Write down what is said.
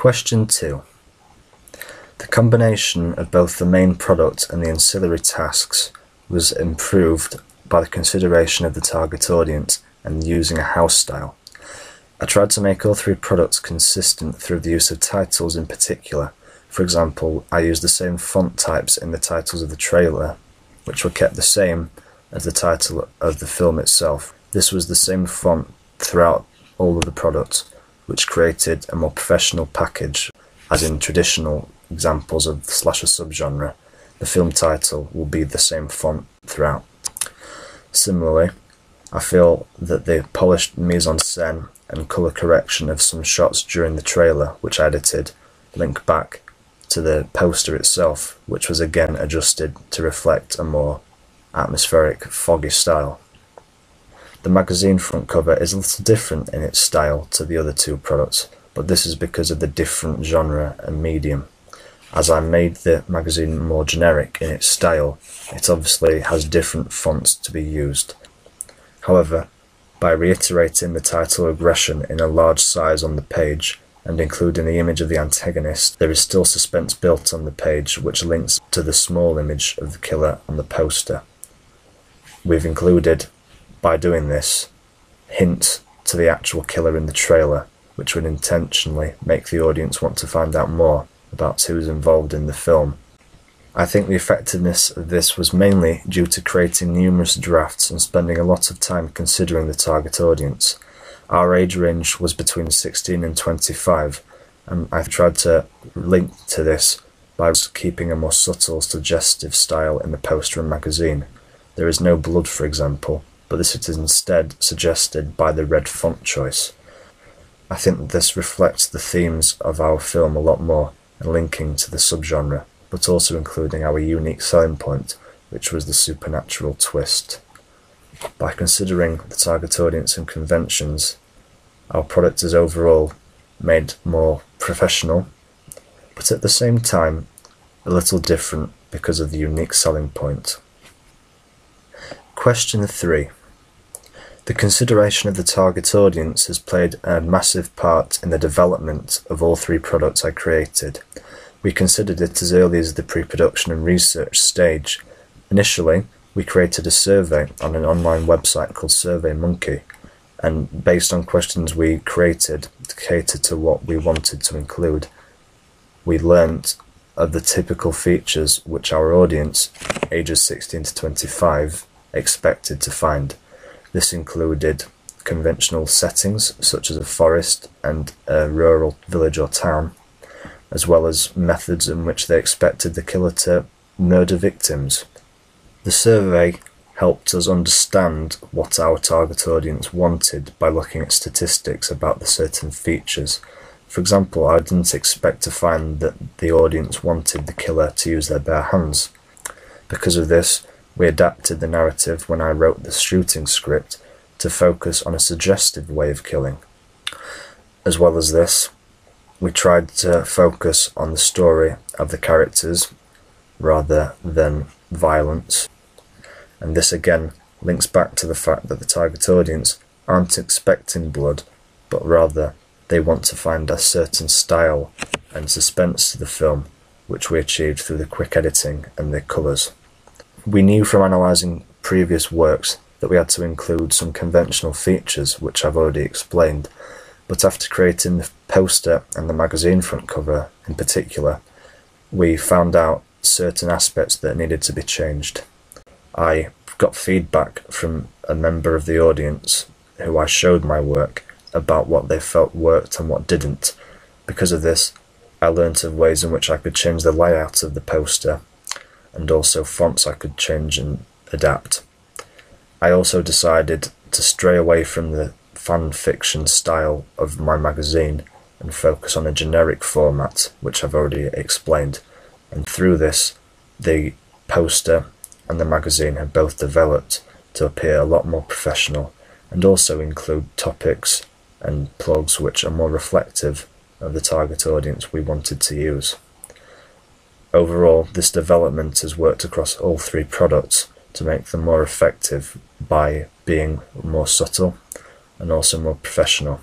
Question 2. The combination of both the main product and the ancillary tasks was improved by the consideration of the target audience and using a house style. I tried to make all three products consistent through the use of titles in particular. For example, I used the same font types in the titles of the trailer, which were kept the same as the title of the film itself. This was the same font throughout all of the products, which created a more professional package, as in traditional examples of the slasher subgenre. The film title will be the same font throughout. Similarly, I feel that the polished mise-en-scène and colour correction of some shots during the trailer, which I edited, link back to the poster itself, which was again adjusted to reflect a more atmospheric, foggy style. The magazine front cover is a little different in its style to the other two products, but this is because of the different genre and medium. As I made the magazine more generic in its style, it obviously has different fonts to be used. However, by reiterating the title Regression in a large size on the page and including the image of the antagonist, there is still suspense built on the page which links to the small image of the killer on the poster. We've included by doing this, hints to the actual killer in the trailer, which would intentionally make the audience want to find out more about who's involved in the film. I think the effectiveness of this was mainly due to creating numerous drafts and spending a lot of time considering the target audience. Our age range was between 16 and 25, and I tried to link to this by keeping a more subtle, suggestive style in the poster and magazine. There is no blood, for example, but this is instead suggested by the red font choice. I think this reflects the themes of our film a lot more and linking to the subgenre, but also including our unique selling point, which was the supernatural twist. By considering the target audience and conventions, our product is overall made more professional, but at the same time a little different because of the unique selling point. Question 3. The consideration of the target audience has played a massive part in the development of all three products I created. We considered it as early as the pre-production and research stage. Initially, we created a survey on an online website called SurveyMonkey, and based on questions we created to cater to what we wanted to include, we learnt of the typical features which our audience, ages 16 to 25, expected to find. This included conventional settings such as a forest and a rural village or town, as well as methods in which they expected the killer to murder victims. The survey helped us understand what our target audience wanted by looking at statistics about the certain features. For example, I didn't expect to find that the audience wanted the killer to use their bare hands. Because of this, we adapted the narrative when I wrote the shooting script to focus on a suggestive way of killing. As well as this, we tried to focus on the story of the characters rather than violence. And this again links back to the fact that the target audience aren't expecting blood, but rather they want to find a certain style and suspense to the film, which we achieved through the quick editing and the colours. We knew from analysing previous works that we had to include some conventional features, which I've already explained, but after creating the poster and the magazine front cover in particular, we found out certain aspects that needed to be changed. I got feedback from a member of the audience who I showed my work about what they felt worked and what didn't. Because of this, I learnt of ways in which I could change the layout of the poster and also fonts I could change and adapt. I also decided to stray away from the fan fiction style of my magazine and focus on a generic format, which I've already explained. And through this, the poster and the magazine have both developed to appear a lot more professional and also include topics and plugs which are more reflective of the target audience we wanted to use. Overall, this development has worked across all three products to make them more effective by being more subtle and also more professional.